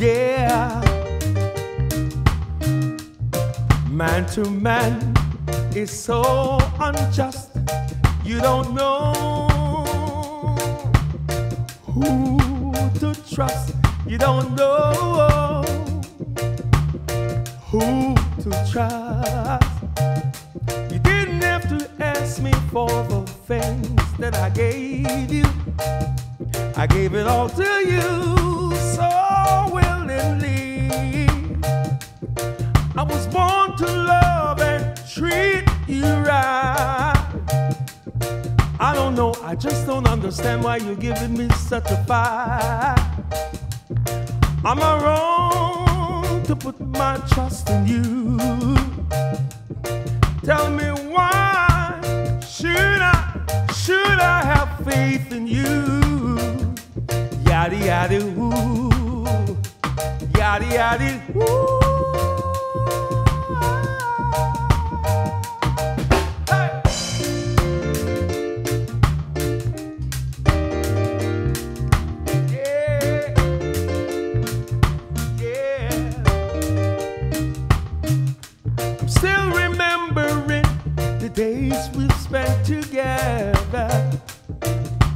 yeah. Man to man is so unjust, you don't know who to trust, you don't know who to trust. You didn't have to ask me for the things that I gave you, I gave it all to you. So I was born to love and treat you right. I don't know, I just don't understand why you're giving me such a fight. Am I wrong to put my trust in you? Tell me why should I, should I have faith in you? Yada yada woo, we've spent together,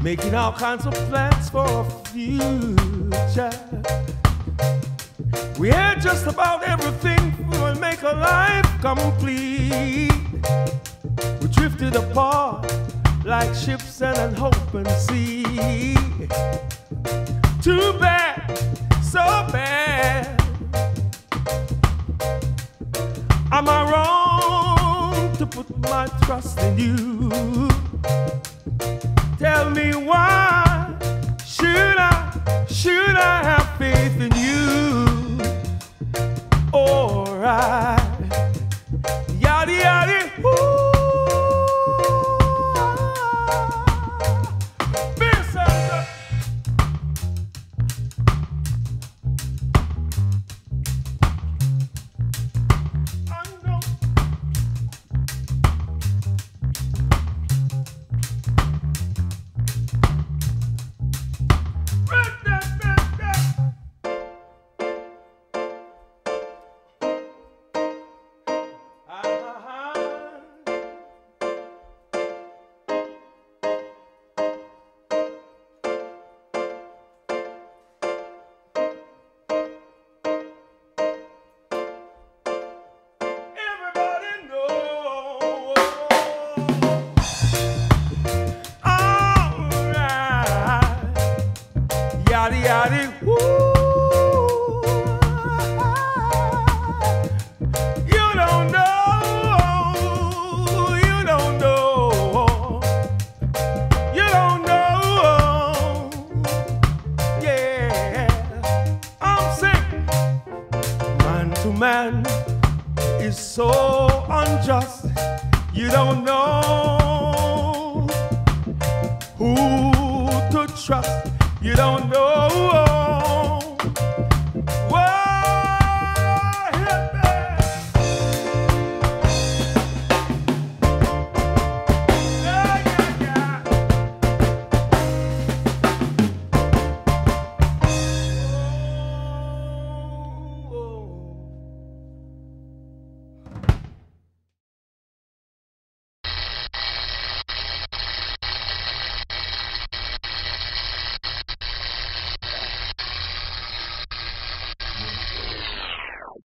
making all kinds of plans for our future. We had just about everything to make our life complete. We drifted apart like ships in an open sea. Too bad, so bad. Am I wrong to put my trust in you? Tell me why should I, should I have faith in you? Alright, Woo. You don't know. You don't know. You don't know. Yeah. I'm sick. Man to man is so unjust. You don't know who to trust. You don't know